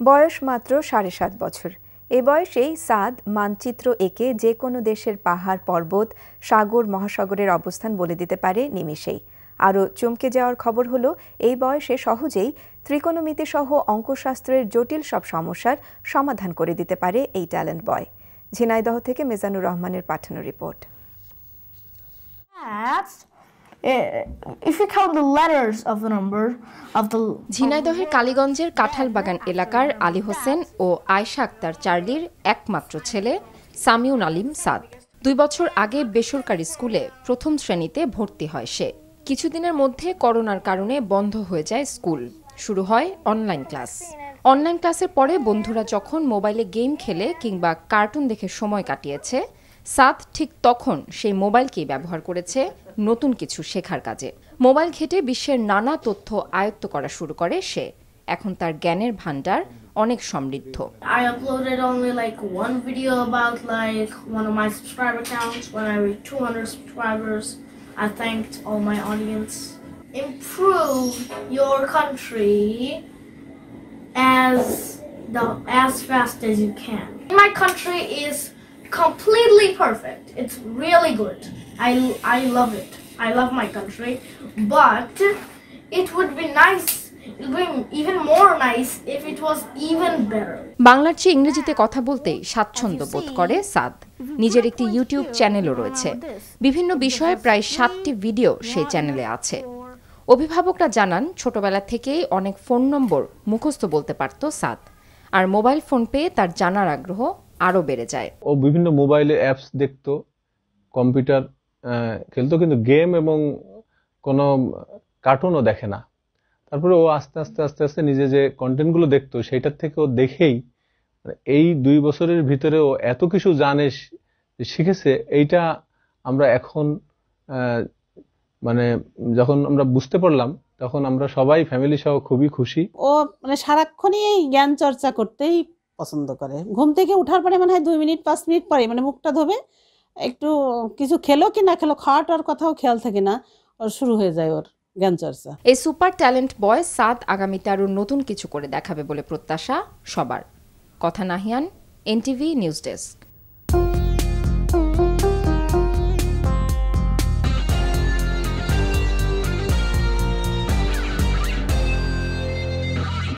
বয়স মাত্র সাড়ে সাত বছর। এ বয়সেই সাদ মানচিত্র এঁকে যে কোনো দেশের পাহাড়, পর্বত, সাগর, মহাসাগরের অবস্থান বলে দিতে পারে নিমিষেই। আরও চমকে যাওয়ার খবর হলো, এই বয়সে সহজেই ত্রিকোণমিতি সহ অঙ্কশাস্ত্রের জটিল সব সমস্যার সমাধান করে দিতে পারে এই ট্যালেন্ট বয়। ঝিনাইদহ থেকে মেজানুর রহমানের পাঠানো রিপোর্ট। ঝিনাইদহের কালীগঞ্জের কাঁঠাল বাগান এলাকার আলী হোসেন ও আয়শা আক্তার চার্লির একমাত্র ছেলে সামিউন আলিম সাদ। দুই বছর আগে বেসরকারি স্কুলে প্রথম শ্রেণীতে ভর্তি হয় সে। কিছুদিনের মধ্যে করোনার কারণে বন্ধ হয়ে যায় স্কুল। শুরু হয় অনলাইন ক্লাস। অনলাইন ক্লাসের পরে বন্ধুরা যখন মোবাইলে গেম খেলে কিংবা কার্টুন দেখে সময় কাটিয়েছে সাত ঠিক তখন সেই মোবাইলকেই ব্যবহার করেছে নতুন কিছু শেখার কাজে। মোবাইল ঘেটে বিশ্বের নানা তথ্য আয়ত্ত করা শুরু করে সে। এখন তার জ্ঞানের ভান্ডার অনেক সমৃদ্ধ। As, the, as fast as you can. My country is completely perfect. It's really good. I I love it. I love my country, but it would be nice. বাংলার চেয়ে ইংরেজিতে কথা বলতেই স্বাচ্ছন্দ্য বোধ করে সাদ নিজের একটি ইউটিউব চ্যানেলও রয়েছে বিভিন্ন বিষয়ে প্রায় সাতটি ভিডিও সেই চ্যানেলে আছে অভিভাবকরা জানান ছোটবেলা থেকেই অনেক ফোন নম্বর মুখস্থ বলতে পারত সাদ আর মোবাইল ফোন পেয়ে তার জানার আগ্রহ আরও বেড়ে যায়। ও বিভিন্ন মোবাইলে অ্যাপস দেখতো কম্পিউটার খেলতো কিন্তু গেম এবং কোনো কার্টুনও দেখে না। তারপরে ও আস্তে আস্তে আস্তে আস্তে নিজে যে কন্টেন্টগুলো দেখতো সেটার থেকে ও দেখেই মানে এই দুই বছরের ভিতরে ও এত কিছু জানে শিখেছে এইটা আমরা এখন মানে যখন আমরা বুঝতে পারলাম তখন আমরা সবাই ফ্যামিলি সহ খুবই খুশি। ও মানে সারাক্ষণই এই জ্ঞান চর্চা করতেই পছন্দ করে। ঘুম থেকে উঠার পরে মনে হয় দুই মিনিট, পাঁচ মিনিট পরে মানে মুখটা ধোবে, একটু কিছু খেলো কি না খেলো খাওয়াটার কথাও খেয়াল থাকে না, ওর শুরু হয়ে যায় ওর জ্ঞান চর্চা। এই সুপার ট্যালেন্ট বয় সাদ আগামীতে আরও নতুন কিছু করে দেখাবে বলে প্রত্যাশা সবার। কথা নাহিয়ান এনটিভি নিউজ ডেস্ক।